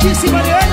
Santíssima Leandro.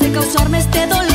De causarme este dolor.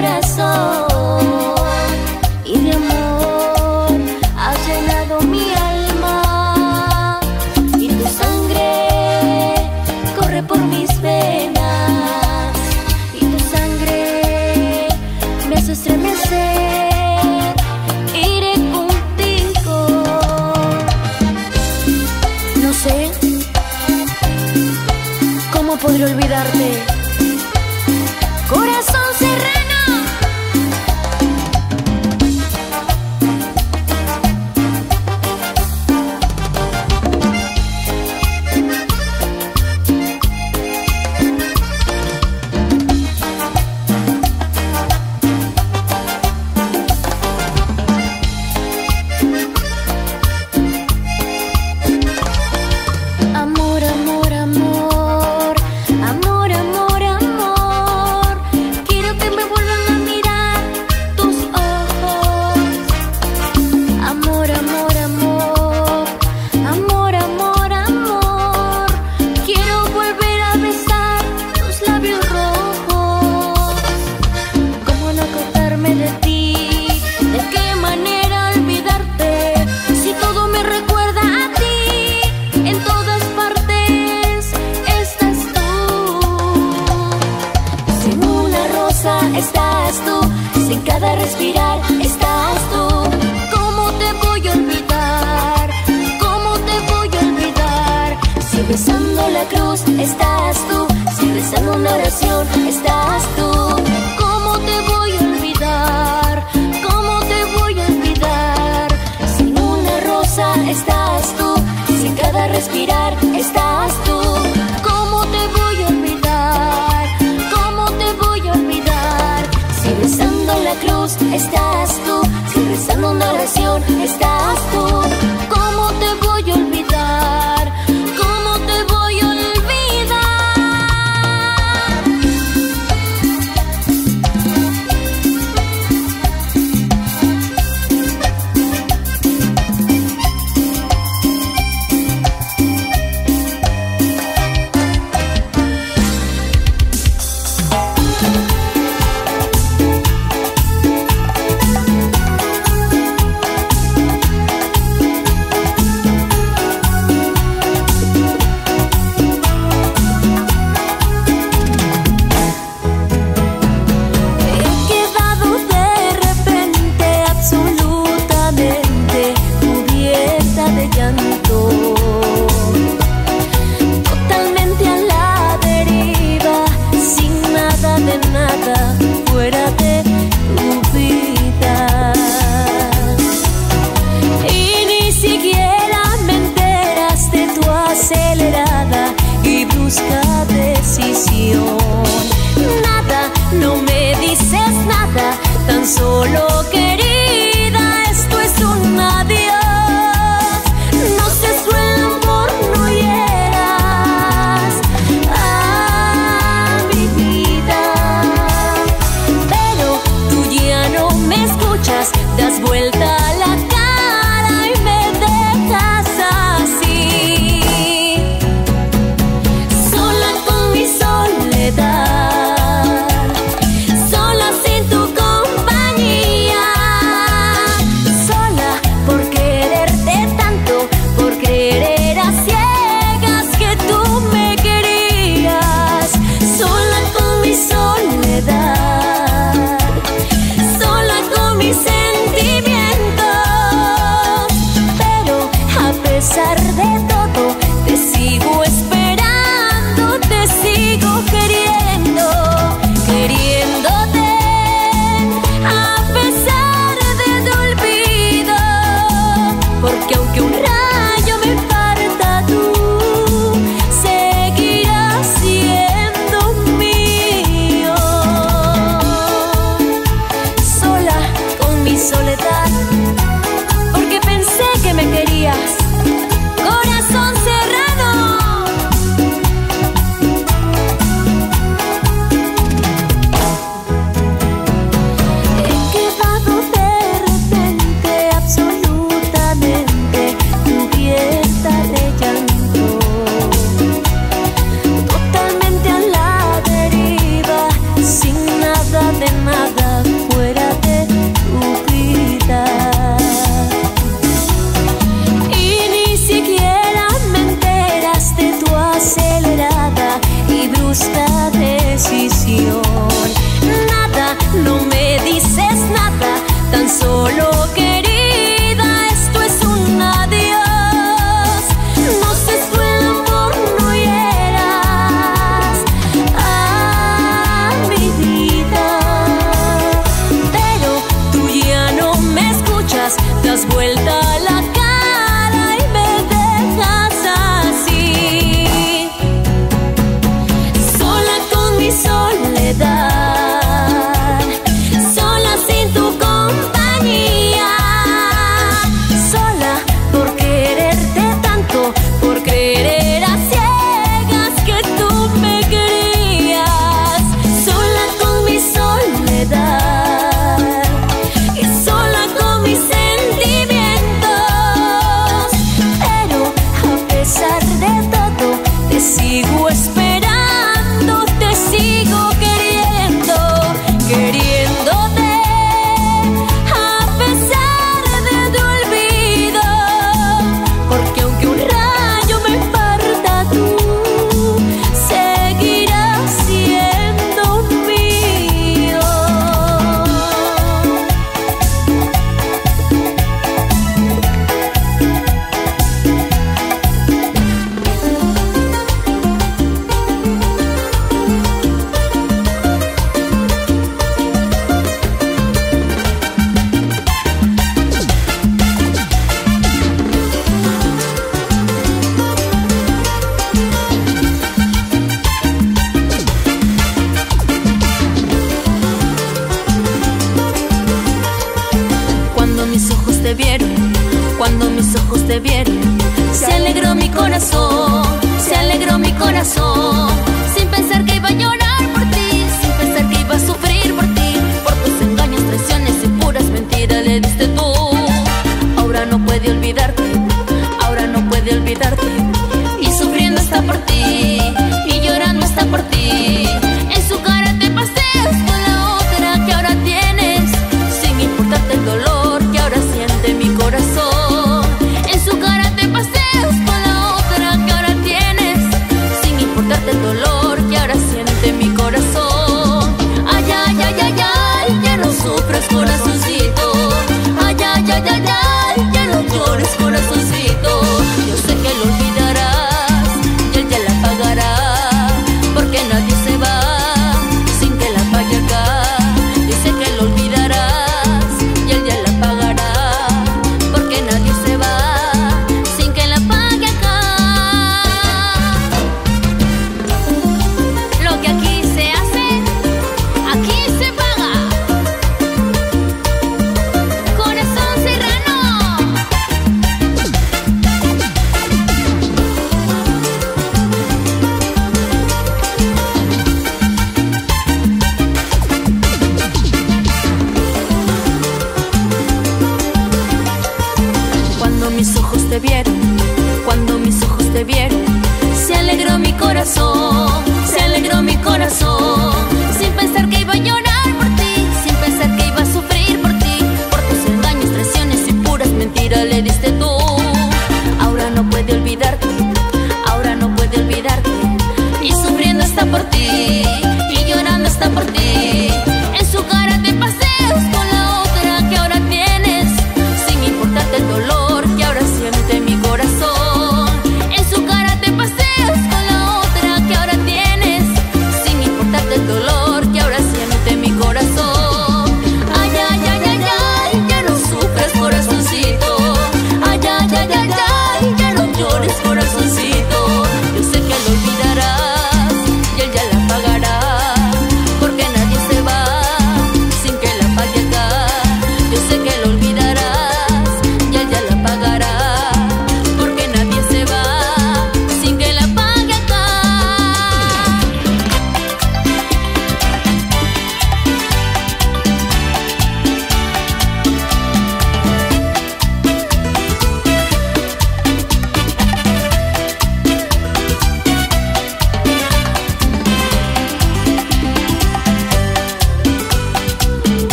corazón.